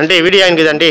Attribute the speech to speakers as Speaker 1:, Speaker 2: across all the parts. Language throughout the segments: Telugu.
Speaker 1: అంటే వీడియో ఆయనకి ఇదండి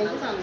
Speaker 2: 基
Speaker 3: 本上
Speaker 2: 没